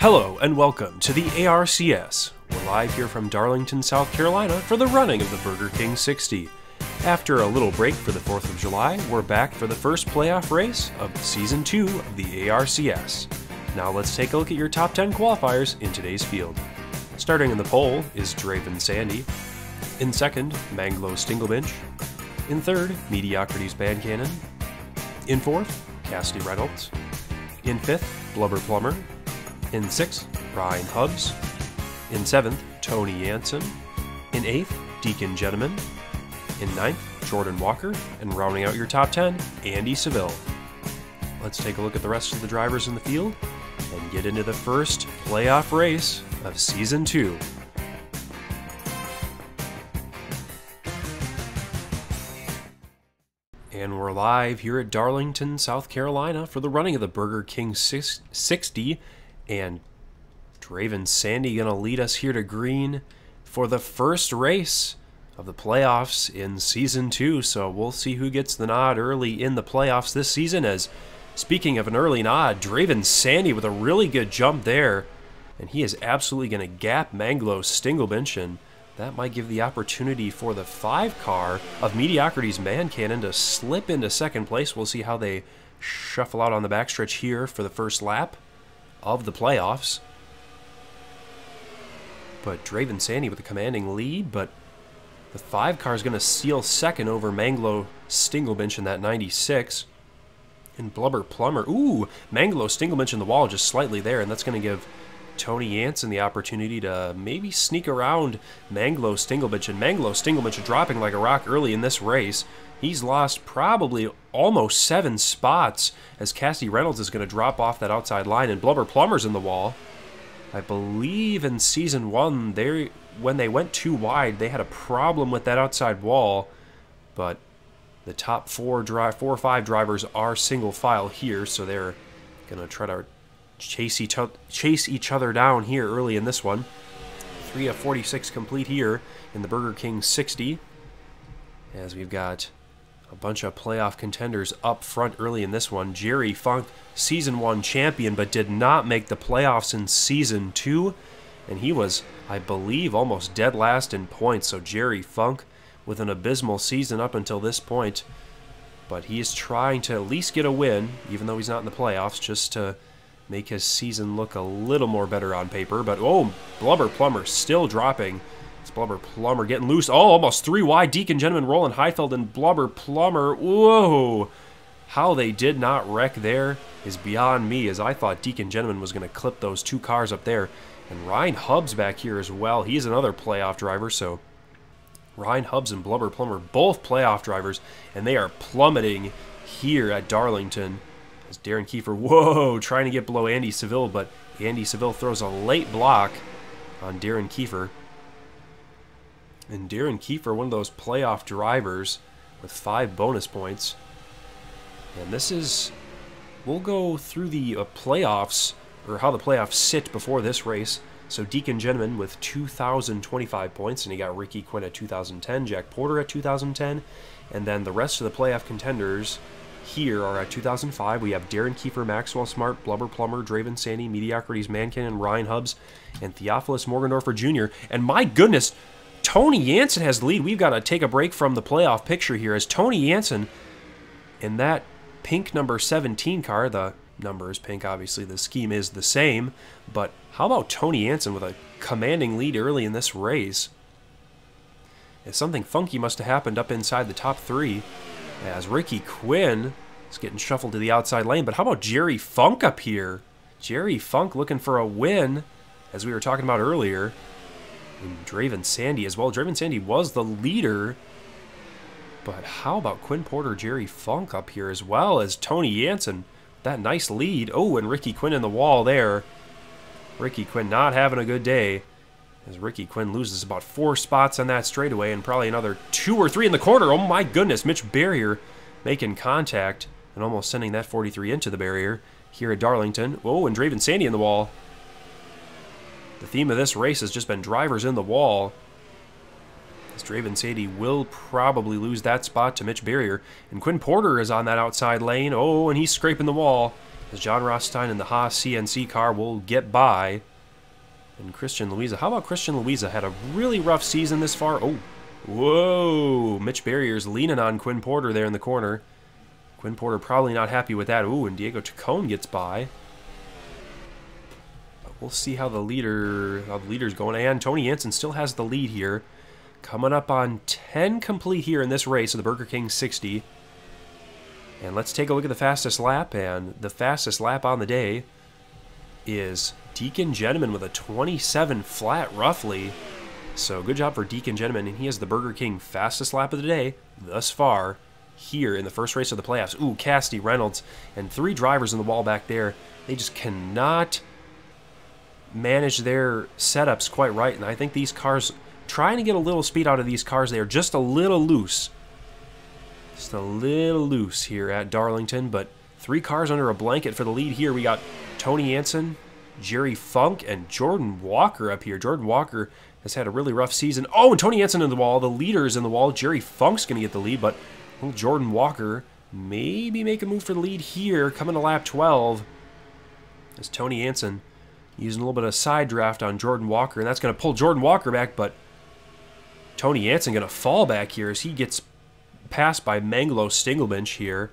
Hello and welcome to the ARCS. We're live here from Darlington, South Carolina for the running of the Burger King 60. After a little break for the 4th of July, we're back for the first playoff race of Season 2 of the ARCS. Now let's take a look at your top 10 qualifiers in today's field. Starting in the pole is Draven Sandy. In second, Manglo Stinglebinch. In third, Mediocrity's Man Cannon. In fourth, Cassidy Reynolds. In fifth, Blubber Plumber. In sixth, Ryan Hubbs. In seventh, Tony Jansen. In eighth, Deacon Gentleman. In ninth, Jordan Walker. And rounding out your top 10, Andy Seville. Let's take a look at the rest of the drivers in the field and get into the first playoff race of Season 2. And we're live here at Darlington, South Carolina for the running of the Burger King 60. And Draven Sandy going to lead us here to green for the first race of the playoffs in Season 2. So we'll see who gets the nod early in the playoffs this season. As speaking of an early nod, Draven Sandy with a really good jump there. And he is absolutely going to gap Manglo Stinglebinch and that might give the opportunity for the five car of Mediocrity's Man Cannon to slip into second place. We'll see how they shuffle out on the backstretch here for the first lap of the playoffs. But Draven Sandy with a commanding lead, but the five car is going to seal second over Manglo Stinglebinch in that 96. And Blubber Plumber, ooh, Manglo Stinglebinch in the wall just slightly there, and that's going to give Tony Jansen the opportunity to maybe sneak around Manglo Stinglebinch. And Manglo Stinglebinch dropping like a rock early in this race. He's lost probably almost seven spots as Cassidy Reynolds is going to drop off that outside line. And Blubber Plumber's in the wall. I believe in season one, they when they went too wide, they had a problem with that outside wall. But the top four drive, four or five drivers are single file here, so they're going to try to chase each, chase each other down here early in this one. 3 of 46 complete here in the Burger King 60. As we've got a bunch of playoff contenders up front early in this one. Jerry Funk, Season 1 champion, but did not make the playoffs in Season 2. And he was, I believe, almost dead last in points. So Jerry Funk with an abysmal season up until this point. But he is trying to at least get a win, even though he's not in the playoffs, just to make his season look a little more better on paper. But, oh, Blubber Plumber still dropping. It's Blubber Plumber getting loose. Oh, almost three wide. Deacon Gentleman, Roland Highfield, and Blubber Plumber. Whoa! How they did not wreck there is beyond me, as I thought Deacon Gentleman was going to clip those two cars up there. And Ryan Hubbs back here as well. He's another playoff driver, so Ryan Hubbs and Blubber Plumber, both playoff drivers, and they are plummeting here at Darlington. As Darren Kiefer, whoa, trying to get below Andy Seville, but Andy Seville throws a late block on Darren Kiefer. And Darren Kiefer, one of those playoff drivers with five bonus points. And this is, we'll go through the uh, playoffs, or how the playoffs sit before this race. So Deacon Gentleman with 2,025 points, and he got Ricky Quinn at 2010, Jack Porter at 2010, and then the rest of the playoff contenders here are at 2005. We have Darren Kiefer, Maxwell Smart, Blubber Plumber, Draven Sandy, Mediocrities, Mankin, and Ryan Hubbs, and Theophilus Morgendorfer Jr. And my goodness, Tony Jansen has the lead. We've got to take a break from the playoff picture here as Tony Jansen in that pink number 17 car, the number is pink, obviously the scheme is the same, but how about Tony Jansen with a commanding lead early in this race? If something funky must have happened up inside the top three as Ricky Quinn is getting shuffled to the outside lane. But how about Jerry Funk up here? Jerry Funk looking for a win, as we were talking about earlier. And Draven Sandy as well. Draven Sandy was the leader. But how about Quinn Porter, Jerry Funk up here as well as Tony Jansen? That nice lead. Oh, and Ricky Quinn in the wall there. Ricky Quinn not having a good day as Ricky Quinn loses about four spots on that straightaway and probably another two or three in the corner. Oh my goodness, Mitch Barrier making contact and almost sending that 43 into the barrier here at Darlington. Oh, and Draven Sandy in the wall. The theme of this race has just been drivers in the wall. As Draven Sandy will probably lose that spot to Mitch Barrier. And Quinn Porter is on that outside lane. Oh, and he's scraping the wall. As John Rothstein and the Haas CNC car will get by. And Christian Louisa. How about Christian Louisa? Had a really rough season this far. Oh, whoa. Mitch Barrier's leaning on Quinn Porter there in the corner. Quinn Porter probably not happy with that. Ooh, and Diego Chacon gets by. We'll see how the leader, how the leader's going. And Tony Anson still has the lead here. Coming up on 10 complete here in this race of the Burger King 60. And let's take a look at the fastest lap. And the fastest lap on the day is Deacon Gentleman with a 27 flat, roughly. So good job for Deacon Gentleman. And he has the Burger King fastest lap of the day thus far here in the first race of the playoffs. Ooh, Cassidy, Reynolds, and three drivers in the wall back there. They just cannot manage their setups quite right. And I think these cars, trying to get a little speed out of these cars, they are just a little loose. Just a little loose here at Darlington, but three cars under a blanket for the lead here. We got Tony Anson, Jerry Funk, and Jordan Walker up here. Jordan Walker has had a really rough season. Oh, and Tony Anson in the wall. The leader is in the wall. Jerry Funk's going to get the lead, but Jordan Walker maybe make a move for the lead here, coming to lap 12. As Tony Anson using a little bit of side draft on Jordan Walker, and that's going to pull Jordan Walker back, but Tony Anson going to fall back here as he gets passed by Manglo Stinglebench here.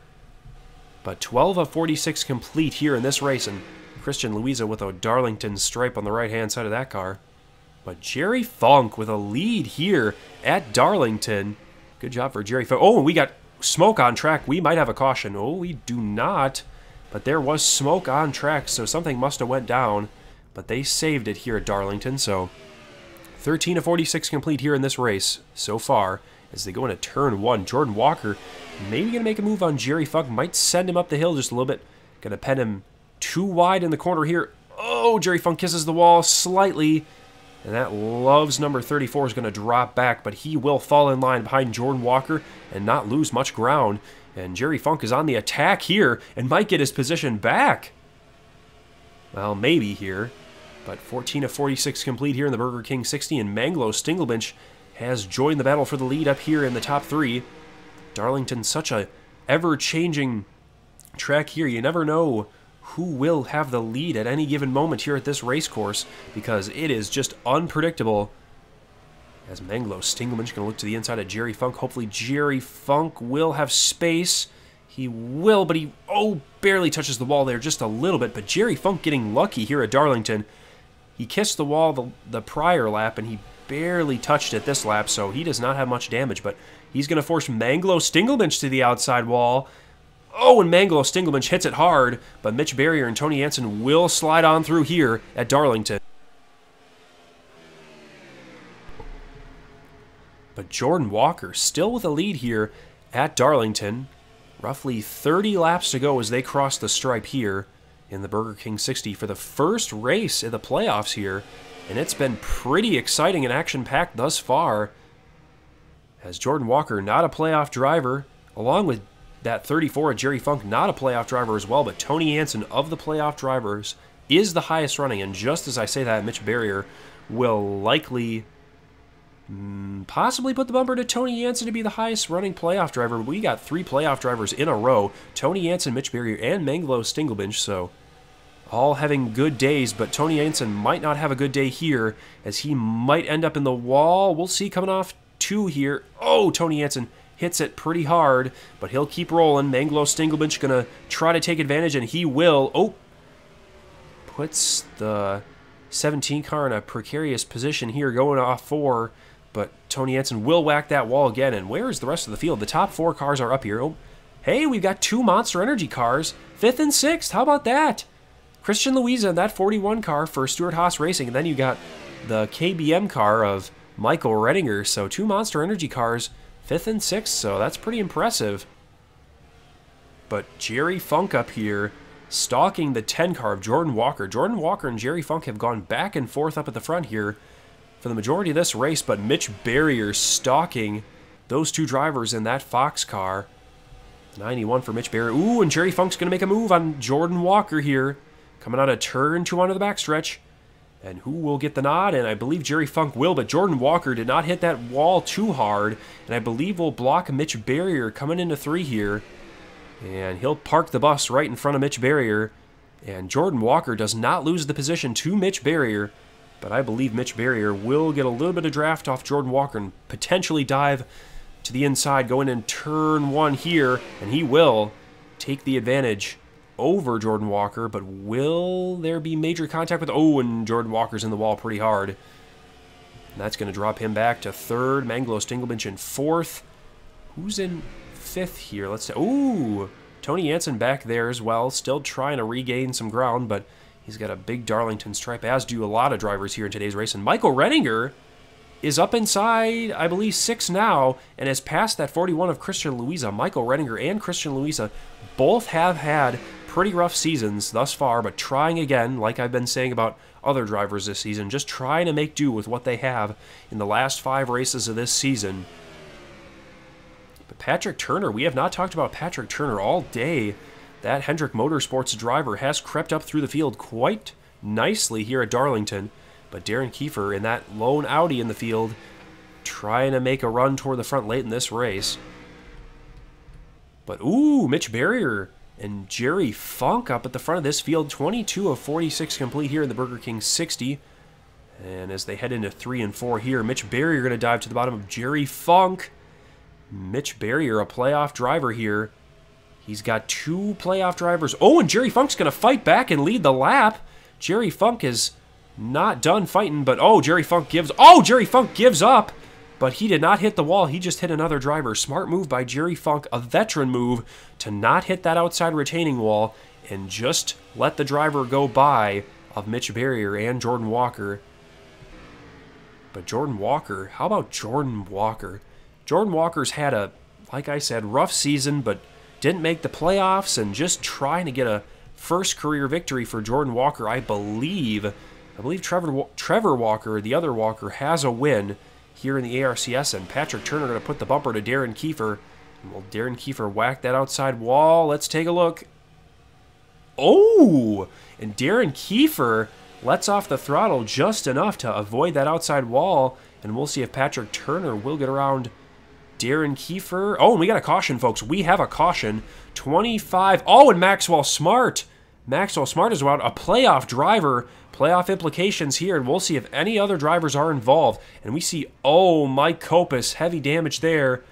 But 12 of 46 complete here in this race, and Christian Louisa with a Darlington stripe on the right-hand side of that car. But Jerry Funk with a lead here at Darlington. Good job for Jerry Funk. Oh, we got smoke on track. We might have a caution. Oh, we do not. But there was smoke on track, so something must have went down. But they saved it here at Darlington, so 13 of 46 complete here in this race so far as they go into turn one. Jordan Walker maybe going to make a move on Jerry Funk. Might send him up the hill just a little bit. Going to pen him too wide in the corner here. Oh, Jerry Funk kisses the wall slightly. And that Loves number 34 is going to drop back, but he will fall in line behind Jordan Walker and not lose much ground. And Jerry Funk is on the attack here and might get his position back. Well, maybe here. But 14 of 46 complete here in the Burger King 60, and Manglo Stinglebench has joined the battle for the lead up here in the top three. Darlington, such a ever-changing track here. You never know who will have the lead at any given moment here at this race course because it is just unpredictable. As Manglo Stinglebench going to look to the inside of Jerry Funk. Hopefully Jerry Funk will have space. He will, but he, oh, barely touches the wall there just a little bit. But Jerry Funk getting lucky here at Darlington. He kissed the wall the, the prior lap, and he barely touched it this lap, so he does not have much damage. But he's going to force Manglo Stinglebench to the outside wall. Oh, and Manglo Stinglebench hits it hard, but Mitch Barrier and Tony Anson will slide on through here at Darlington. But Jordan Walker still with a lead here at Darlington. Roughly 30 laps to go as they cross the stripe here in the Burger King 60 for the first race in the playoffs here. And it's been pretty exciting and action-packed thus far. As Jordan Walker, not a playoff driver, along with that 34 of Jerry Funk, not a playoff driver as well, but Tony Anson of the playoff drivers is the highest running. And just as I say that, Mitch Barrier will likely mm, possibly put the bumper to Tony Anson to be the highest running playoff driver. We got three playoff drivers in a row Tony Anson, Mitch Barrier, and Manglo Stinglebench. So all having good days, but Tony Anson might not have a good day here as he might end up in the wall. We'll see coming off two here. Oh, Tony Anson hits it pretty hard, but he'll keep rolling. Manglo Stinglebench going to try to take advantage, and he will. Oh, puts the 17 car in a precarious position here, going off four, but Tony Anson will whack that wall again, and where is the rest of the field? The top four cars are up here. Oh, hey, we've got two Monster Energy cars, fifth and sixth. How about that? Christian Louisa in that 41 car for Stewart-Haas Racing, and then you got the KBM car of Michael Redinger, so two Monster Energy cars Fifth and sixth, so that's pretty impressive. But Jerry Funk up here stalking the 10 car of Jordan Walker. Jordan Walker and Jerry Funk have gone back and forth up at the front here for the majority of this race, but Mitch Barrier stalking those two drivers in that Fox car. 91 for Mitch Barrier. Ooh, and Jerry Funk's going to make a move on Jordan Walker here. Coming out of turn two onto the backstretch. And who will get the nod? And I believe Jerry Funk will, but Jordan Walker did not hit that wall too hard. And I believe will block Mitch Barrier coming into three here. And he'll park the bus right in front of Mitch Barrier. And Jordan Walker does not lose the position to Mitch Barrier, but I believe Mitch Barrier will get a little bit of draft off Jordan Walker and potentially dive to the inside, go in and turn one here, and he will take the advantage over Jordan Walker, but will there be major contact with... Oh, and Jordan Walker's in the wall pretty hard. And that's going to drop him back to third. Manglo Stinglebinch in fourth. Who's in fifth here? Let's say... Ooh! Tony Jansen back there as well, still trying to regain some ground, but he's got a big Darlington stripe, as do a lot of drivers here in today's race. And Michael Renninger is up inside, I believe, six now, and has passed that 41 of Christian Louisa. Michael Renninger and Christian Louisa both have had pretty rough seasons thus far, but trying again, like I've been saying about other drivers this season, just trying to make do with what they have in the last five races of this season. But Patrick Turner, we have not talked about Patrick Turner all day. That Hendrick Motorsports driver has crept up through the field quite nicely here at Darlington. But Darren Kiefer in that lone Audi in the field trying to make a run toward the front late in this race. But ooh, Mitch Barrier and Jerry Funk up at the front of this field. 22 of 46 complete here in the Burger King 60. And as they head into 3 and 4 here, Mitch Barrier going to dive to the bottom of Jerry Funk. Mitch Barrier, a playoff driver here. He's got two playoff drivers. Oh, and Jerry Funk's going to fight back and lead the lap. Jerry Funk is not done fighting, but oh, Jerry Funk gives... Oh, Jerry Funk gives up, but he did not hit the wall. He just hit another driver. Smart move by Jerry Funk, a veteran move, to not hit that outside retaining wall and just let the driver go by of Mitch Barrier and Jordan Walker. But Jordan Walker, how about Jordan Walker? Jordan Walker's had a, like I said, rough season, but didn't make the playoffs and just trying to get a first career victory for Jordan Walker. I believe, I believe Trevor Trevor Walker, the other Walker, has a win here in the ARCS, and Patrick Turner going to put the bumper to Darren Kiefer. And will Darren Kiefer whack that outside wall? Let's take a look. Oh, and Darren Kiefer lets off the throttle just enough to avoid that outside wall, and we'll see if Patrick Turner will get around Darren Kiefer. Oh, and we got a caution, folks. We have a caution. 25. Oh, and Maxwell Smart. Maxwell Smart is out. A playoff driver. Playoff implications here, and we'll see if any other drivers are involved. And we see, oh, Mike Copus, heavy damage there.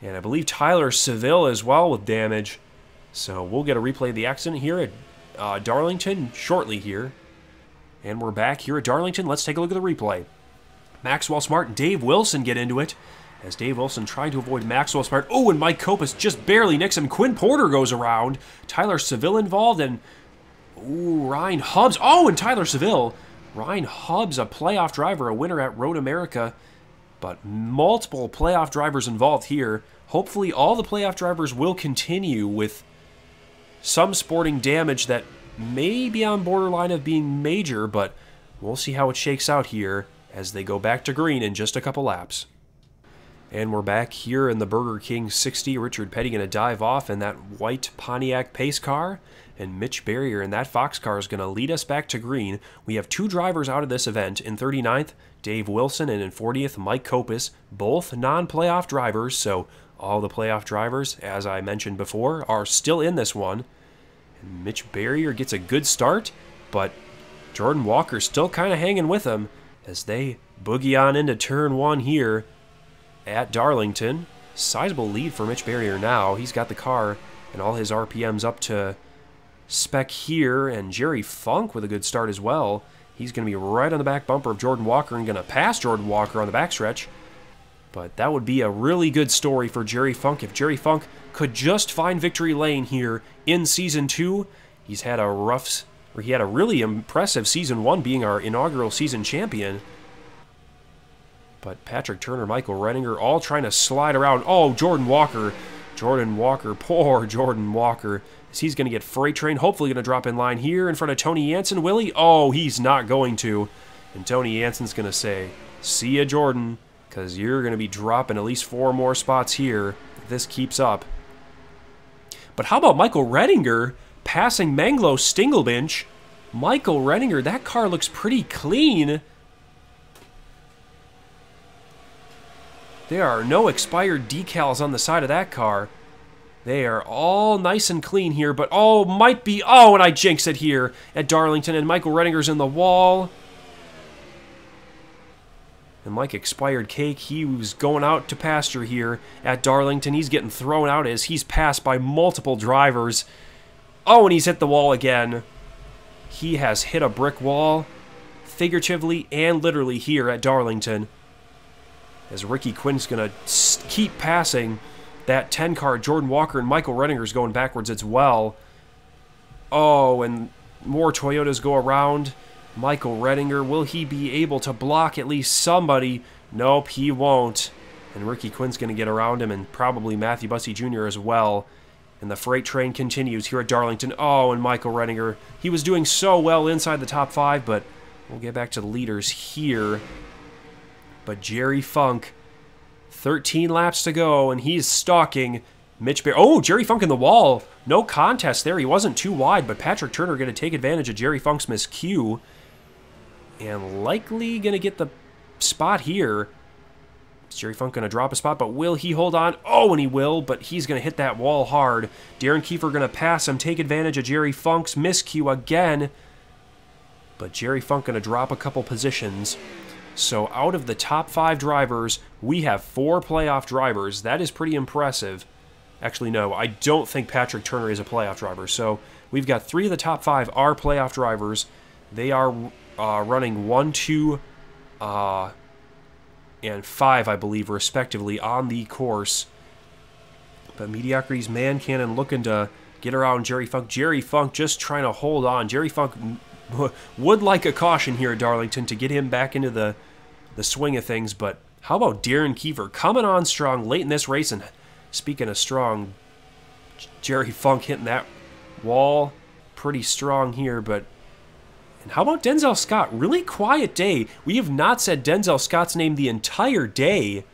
And I believe Tyler Seville as well with damage. So we'll get a replay of the accident here at uh, Darlington shortly here. And we're back here at Darlington. Let's take a look at the replay. Maxwell Smart and Dave Wilson get into it as Dave Wilson trying to avoid Maxwell Smart. Oh, and Mike Copus just barely nicks him. Quinn Porter goes around. Tyler Seville involved, and ooh, Ryan Hubbs. Oh, and Tyler Seville. Ryan Hubbs, a playoff driver, a winner at Road America, but multiple playoff drivers involved here. Hopefully, all the playoff drivers will continue with some sporting damage that may be on borderline of being major, but we'll see how it shakes out here as they go back to green in just a couple laps. And we're back here in the Burger King 60. Richard Petty going to dive off in that white Pontiac pace car. And Mitch Barrier in that Fox car is going to lead us back to green. We have two drivers out of this event. In 39th, Dave Wilson, and in 40th, Mike Copus. Both non-playoff drivers, so all the playoff drivers, as I mentioned before, are still in this one. And Mitch Barrier gets a good start, but Jordan Walker still kind of hanging with him as they boogie on into turn one here at Darlington. Sizable lead for Mitch Barrier now. He's got the car and all his RPMs up to spec here. And Jerry Funk with a good start as well. He's going to be right on the back bumper of Jordan Walker and going to pass Jordan Walker on the backstretch. But that would be a really good story for Jerry Funk. If Jerry Funk could just find victory lane here in Season 2, he's had a rough, or he had a really impressive Season 1 being our inaugural season champion. But Patrick Turner, Michael Renninger, all trying to slide around. Oh, Jordan Walker. Jordan Walker, poor Jordan Walker. He's going to get freight train. Hopefully going to drop in line here in front of Tony Jansen. Will he? Oh, he's not going to. And Tony Jansen's going to say, see ya, Jordan, because you're going to be dropping at least four more spots here if this keeps up. But how about Michael Renninger passing Manglo Stinglebinch? Michael Renninger, that car looks pretty clean. There are no expired decals on the side of that car. They are all nice and clean here, but oh, might be. Oh, and I jinx it here at Darlington, and Michael Redinger's in the wall. And like expired cake, he was going out to pasture here at Darlington. He's getting thrown out as he's passed by multiple drivers. Oh, and he's hit the wall again. He has hit a brick wall, figuratively and literally here at Darlington. As Ricky Quinn's going to keep passing that 10 car, Jordan Walker and Michael Redinger's going backwards as well. Oh, and more Toyotas go around. Michael Redinger, will he be able to block at least somebody? Nope, he won't. And Ricky Quinn's going to get around him, and probably Matthew Bussey Jr. as well. And the freight train continues here at Darlington. Oh, and Michael Redinger. He was doing so well inside the top five, but we'll get back to the leaders here. But Jerry Funk, 13 laps to go, and he's stalking Mitch Bear. Oh, Jerry Funk in the wall. No contest there. He wasn't too wide, but Patrick Turner going to take advantage of Jerry Funk's miscue and likely going to get the spot here. Is Jerry Funk going to drop a spot, but will he hold on? Oh, and he will, but he's going to hit that wall hard. Darren Kiefer going to pass him, take advantage of Jerry Funk's miscue again. But Jerry Funk going to drop a couple positions. So out of the top five drivers, we have four playoff drivers. That is pretty impressive. Actually, no, I don't think Patrick Turner is a playoff driver. So we've got three of the top five are playoff drivers. They are uh, running 1, 2, uh, and 5, I believe, respectively, on the course. But Mediocrity's Man Cannon looking to get around Jerry Funk. Jerry Funk just trying to hold on. Jerry Funk would like a caution here at Darlington to get him back into the, the swing of things, but how about Darren Kiefer coming on strong late in this race? And speaking of strong, Jerry Funk hitting that wall pretty strong here, but and how about Denzel Scott? Really quiet day. We have not said Denzel Scott's name the entire day.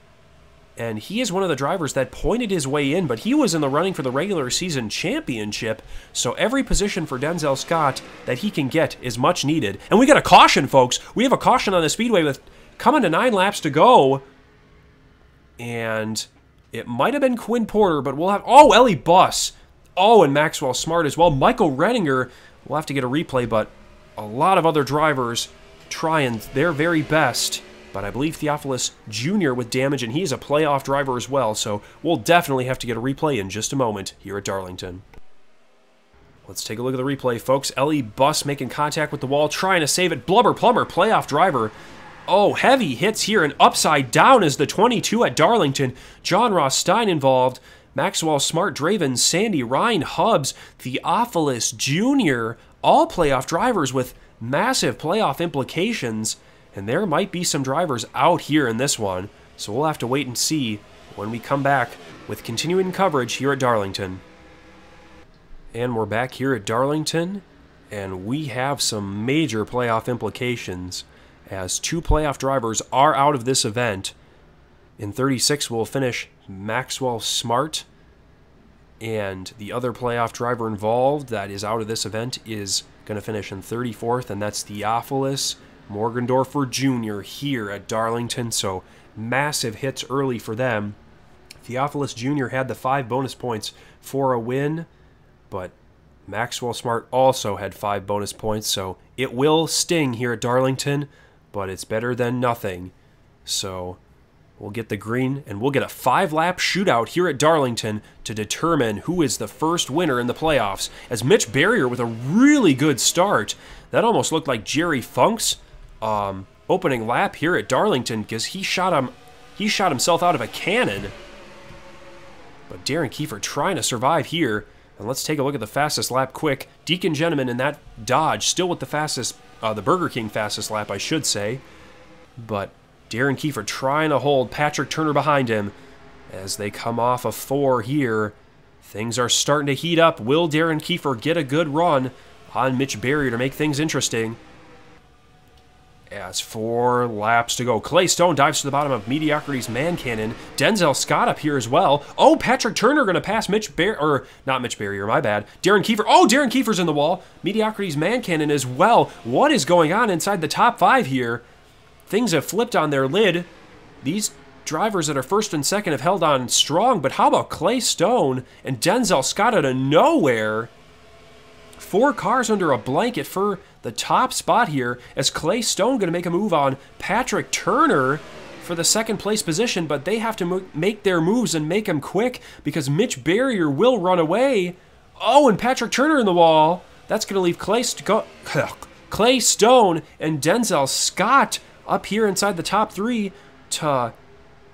And he is one of the drivers that pointed his way in, but he was in the running for the regular season championship. So every position for Denzel Scott that he can get is much needed. And we got a caution, folks. We have a caution on the speedway with coming to nine laps to go. And it might have been Quinn Porter, but we'll have... Oh, Ellie Buss. Oh, and Maxwell Smart as well. Michael Redinger, we'll have to get a replay, but a lot of other drivers trying their very best. But I believe Theophilus Jr. with damage, and he's a playoff driver as well, so we'll definitely have to get a replay in just a moment here at Darlington. Let's take a look at the replay, folks. Ellie Buss making contact with the wall, trying to save it. Blubber Plumber, playoff driver. Oh, heavy hits here, and upside down is the 22 at Darlington. John Rothstein involved. Maxwell Smart, Draven, Sandy, Ryan Hubbs, Theophilus Jr., all playoff drivers with massive playoff implications. And there might be some drivers out here in this one. So we'll have to wait and see when we come back with continuing coverage here at Darlington. And we're back here at Darlington, and we have some major playoff implications as two playoff drivers are out of this event. In 36, we'll finish Maxwell Smart. And the other playoff driver involved that is out of this event is going to finish in 34th, and that's Theophilus Morgendorfer Jr. here at Darlington. So massive hits early for them. Theophilus Jr. had the five bonus points for a win, but Maxwell Smart also had five bonus points, so it will sting here at Darlington, but it's better than nothing. So We'll get the green, and we'll get a five lap shootout here at Darlington to determine who is the first winner in the playoffs. As Mitch Barrier with a really good start. That almost looked like Jerry Funk's um, opening lap here at Darlington because he shot him, he shot himself out of a cannon. But Darren Kiefer trying to survive here. And let's take a look at the fastest lap quick. Deacon Gentleman in that Dodge, still with the fastest, uh, the Burger King fastest lap, I should say. But Darren Kiefer trying to hold Patrick Turner behind him. As they come off a four here, things are starting to heat up. Will Darren Kiefer get a good run on Mitch Barrier to make things interesting? As four laps to go. Clay Stone dives to the bottom of Mediocrity's man cannon. Denzel Scott up here as well. Oh, Patrick Turner going to pass Mitch Barrier, or not Mitch Barrier, my bad. Darren Kiefer. Oh, Darren Kiefer's in the wall. Mediocrity's man cannon as well. What is going on inside the top five here? things have flipped on their lid. These drivers that are first and second have held on strong, but how about Clay Stone and Denzel Scott out of nowhere? Four cars under a blanket for the top spot here as Clay Stone going to make a move on Patrick Turner for the second place position, but they have to make their moves and make them quick because Mitch Barrier will run away. Oh, and Patrick Turner in the wall. That's going to leave Clay, Clay Stone and Denzel Scott up here inside the top three to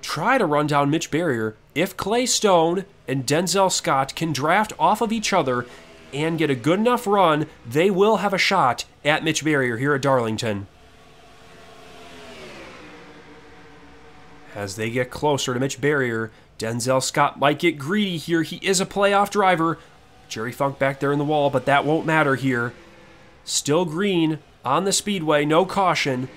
try to run down Mitch Barrier. If Clay Stone and Denzel Scott can draft off of each other and get a good enough run, they will have a shot at Mitch Barrier here at Darlington. As they get closer to Mitch Barrier, Denzel Scott might get greedy here. He is a playoff driver. Jerry Funk back there in the wall, but that won't matter here. Still green on the speedway, no caution.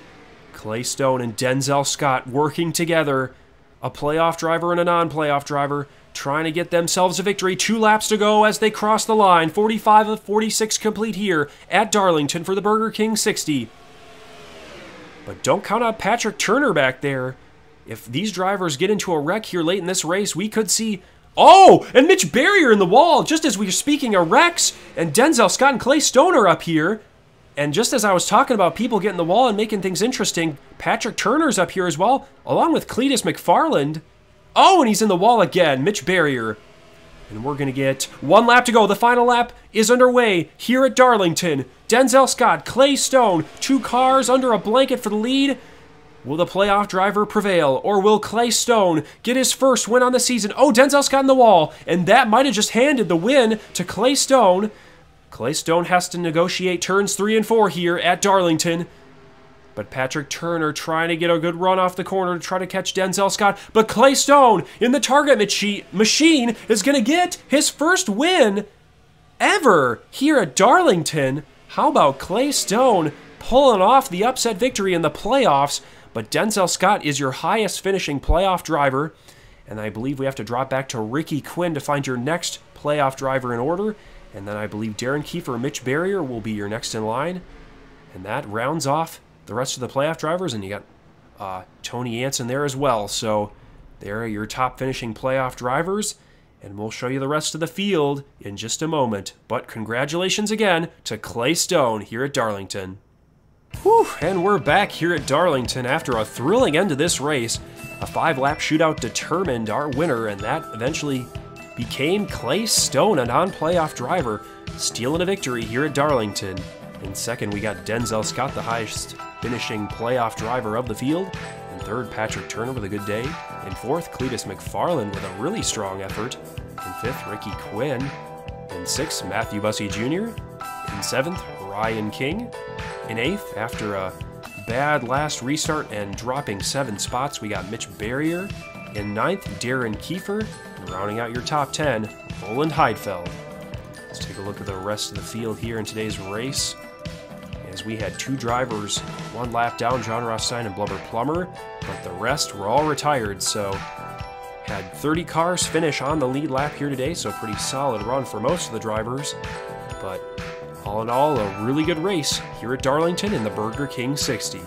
Clay Stone and Denzel Scott working together. A playoff driver and a non playoff driver trying to get themselves a victory. Two laps to go as they cross the line. 45 of 46 complete here at Darlington for the Burger King 60. But don't count out Patrick Turner back there. If these drivers get into a wreck here late in this race, we could see. Oh, and Mitch Barrier in the wall, just as we were speaking of wrecks, and Denzel Scott and Clay Stoner up here. And just as I was talking about people getting the wall and making things interesting, Patrick Turner's up here as well, along with Cletus McFarland. Oh, and he's in the wall again, Mitch Barrier. And we're going to get one lap to go. The final lap is underway here at Darlington. Denzel Scott, Clay Stone, two cars under a blanket for the lead. Will the playoff driver prevail, or will Clay Stone get his first win on the season? Oh, Denzel Scott in the wall, and that might have just handed the win to Clay Stone. Clay Stone has to negotiate turns three and four here at Darlington. But Patrick Turner trying to get a good run off the corner to try to catch Denzel Scott. But Clay Stone in the target machine is going to get his first win ever here at Darlington. How about Clay Stone pulling off the upset victory in the playoffs? But Denzel Scott is your highest finishing playoff driver. And I believe we have to drop back to Ricky Quinn to find your next playoff driver in order. And then I believe Darren Kiefer Mitch Barrier will be your next in line. And that rounds off the rest of the playoff drivers. And you got uh, Tony Anson there as well. So there are your top finishing playoff drivers. And we'll show you the rest of the field in just a moment. But congratulations again to Clay Stone here at Darlington. Whew, and we're back here at Darlington after a thrilling end to this race. A five lap shootout determined our winner, and that eventually became Clay Stone, a non playoff driver, stealing a victory here at Darlington. In second, we got Denzel Scott, the highest finishing playoff driver of the field. In third, Patrick Turner with a good day. In fourth, Cletus McFarland with a really strong effort. In fifth, Ricky Quinn. In sixth, Matthew Bussey Jr. In seventh, Ryan King. In eighth, after a bad last restart and dropping seven spots, we got Mitch Barrier. In ninth, Darren Kiefer. And rounding out your top 10, Roland Heidfeld. Let's take a look at the rest of the field here in today's race. We had two drivers, one lap down, John Rothstein and Blubber Plumber, but the rest were all retired, so had 30 cars finish on the lead lap here today, so pretty solid run for most of the drivers. But all in all, a really good race here at Darlington in the Burger King 60.